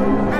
Those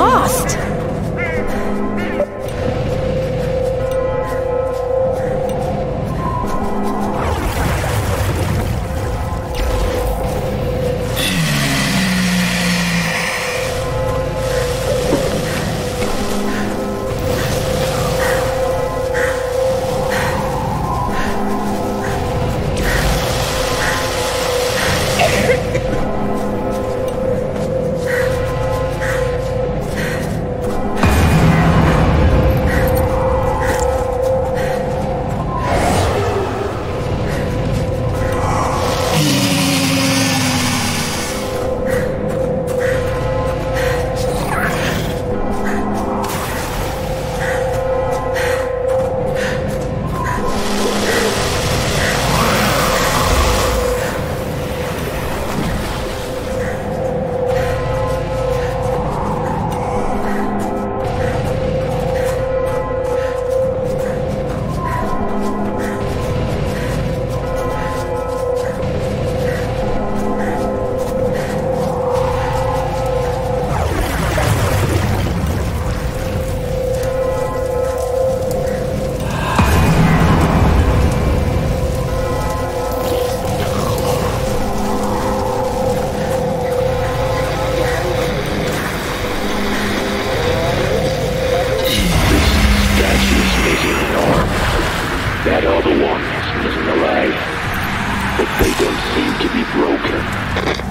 lost! but they don't seem to be broken.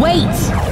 Wait!